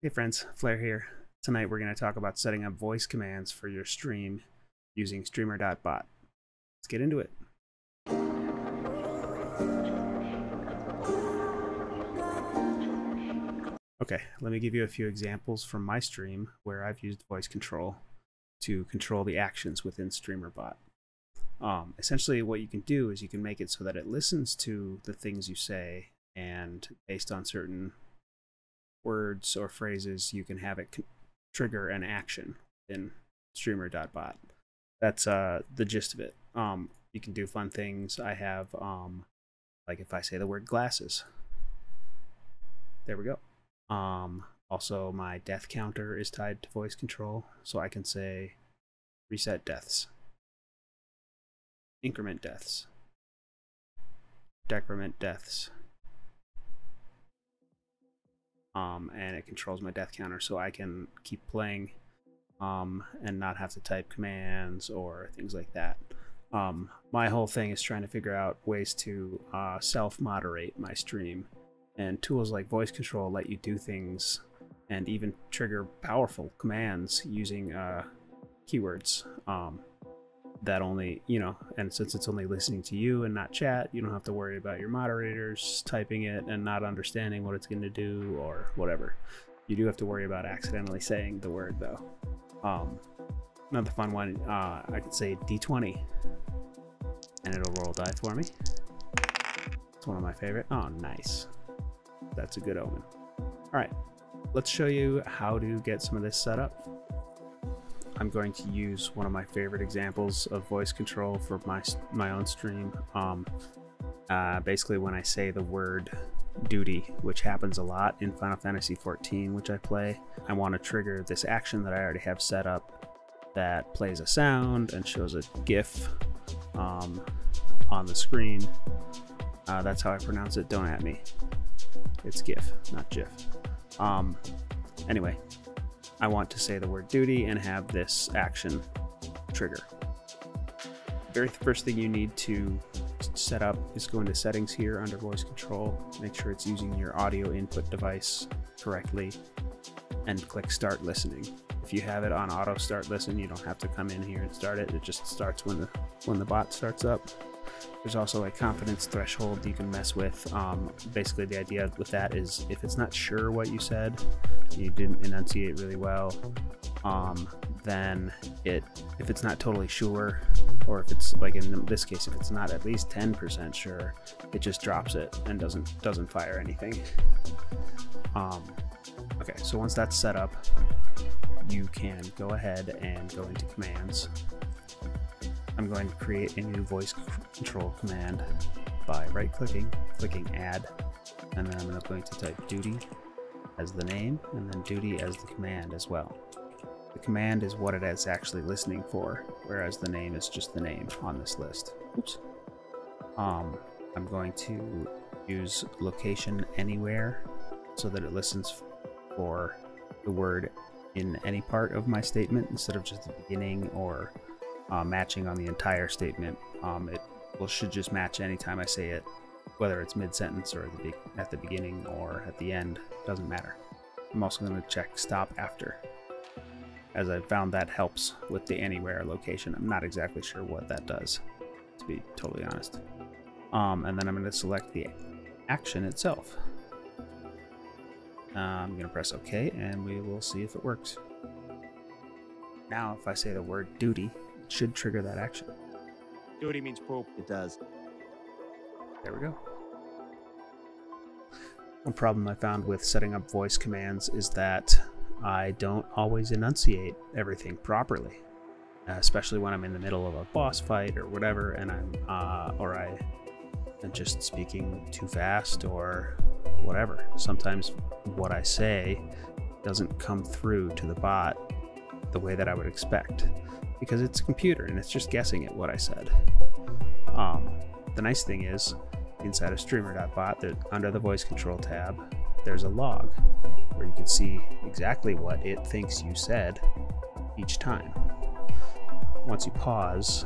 Hey friends, Phlare here. Tonight we're going to talk about setting up voice commands for your stream using streamer.bot. Let's get into it. Okay, let me give you a few examples from my stream where I've used voice control to control the actions within streamer.bot. Um, essentially, what you can do is you can make it so that it listens to the things you say, and based on certain words or phrases, you can have it trigger an action in streamer.bot. That's uh, the gist of it. Um, you can do fun things. I have, um, like if I say the word glasses, there we go. Um, also, my death counter is tied to voice control, so I can say reset deaths, increment deaths, decrement deaths, um, and it controls my death counter so I can keep playing um, and not have to type commands or things like that. Um, my whole thing is trying to figure out ways to uh, self-moderate my stream and tools like voice control let you do things and even trigger powerful commands using uh, keywords. Um, that only, you know, and since it's only listening to you and not chat, you don't have to worry about your moderators typing it and not understanding what it's going to do or whatever. You do have to worry about accidentally saying the word though. Um, another fun one, uh, I could say D20 and it'll roll die for me. It's one of my favorite. Oh, nice. That's a good omen. All right, let's show you how to get some of this set up. I'm going to use one of my favorite examples of voice control for my my own stream. Um, uh, basically, when I say the word duty, which happens a lot in Final Fantasy XIV, which I play, I want to trigger this action that I already have set up that plays a sound and shows a GIF um, on the screen. Uh, that's how I pronounce it. Don't at me. It's GIF, not GIF. Um, anyway, I want to say the word duty and have this action trigger. Very first thing you need to set up is go into settings here under voice control, make sure it's using your audio input device correctly, and click start listening. If you have it on auto start listen, you don't have to come in here and start it. It just starts when the when the bot starts up. There's also a confidence threshold you can mess with. Um, basically, the idea with that is if it's not sure what you said, you didn't enunciate really well, um, then it if it's not totally sure, or if it's like in this case, if it's not at least 10% sure, it just drops it and doesn't doesn't fire anything. Um, okay, so once that's set up, you can go ahead and go into commands I'm going to create a new voice control command by right clicking, clicking add, and then I'm going to type duty as the name and then duty as the command as well. The command is what it is actually listening for, whereas the name is just the name on this list. Oops. Um, I'm going to use location anywhere so that it listens for the word in any part of my statement instead of just the beginning or uh, matching on the entire statement. Um, it will should just match anytime I say it, whether it's mid-sentence or at the, at the beginning or at the end, doesn't matter. I'm also going to check stop after, as I found that helps with the anywhere location. I'm not exactly sure what that does, to be totally honest. Um, and then I'm going to select the action itself. Uh, I'm going to press OK, and we will see if it works. Now, if I say the word duty, should trigger that action. Duty means poop. It does. There we go. One problem I found with setting up voice commands is that I don't always enunciate everything properly, especially when I'm in the middle of a boss fight or whatever, and I'm uh, or I am just speaking too fast or whatever. Sometimes what I say doesn't come through to the bot the way that I would expect because it's a computer and it's just guessing at what I said. Um, the nice thing is, inside of streamer.bot, that under the voice control tab, there's a log where you can see exactly what it thinks you said each time. Once you pause,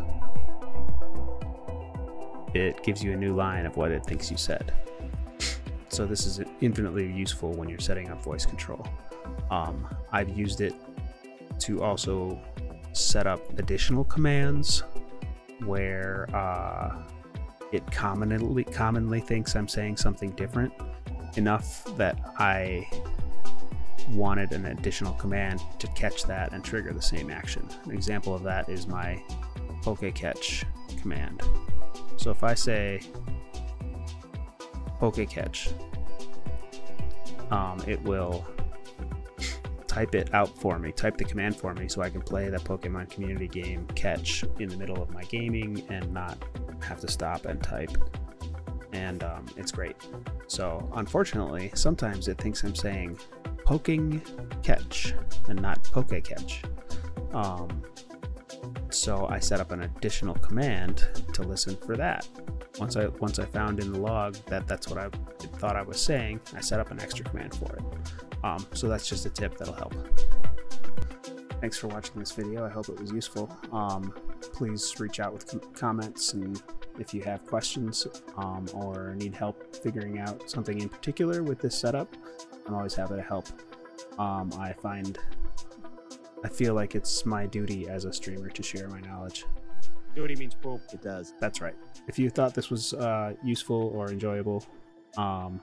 it gives you a new line of what it thinks you said. so this is infinitely useful when you're setting up voice control. Um, I've used it to also set up additional commands where uh, it commonly commonly thinks I'm saying something different enough that I wanted an additional command to catch that and trigger the same action. An example of that is my poke catch command. So if I say poke catch, um, it will type it out for me, type the command for me so I can play that Pokemon community game catch in the middle of my gaming and not have to stop and type. And um, it's great. So, unfortunately, sometimes it thinks I'm saying poking catch and not poke catch. Um, so I set up an additional command to listen for that. Once I once I found in the log that that's what I thought I was saying, I set up an extra command for it. Um, so that's just a tip that'll help. Thanks for watching this video. I hope it was useful. Um, please reach out with com comments and if you have questions um, or need help figuring out something in particular with this setup, I'm always happy to help. Um, I find, I feel like it's my duty as a streamer to share my knowledge. Duty means poop. It does. That's right. If you thought this was uh, useful or enjoyable, um,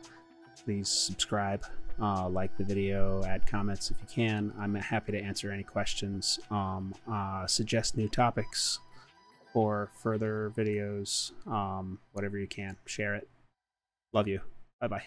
please subscribe uh, like the video, add comments if you can. I'm happy to answer any questions, um, uh, suggest new topics for further videos, um, whatever you can. Share it. Love you. Bye bye.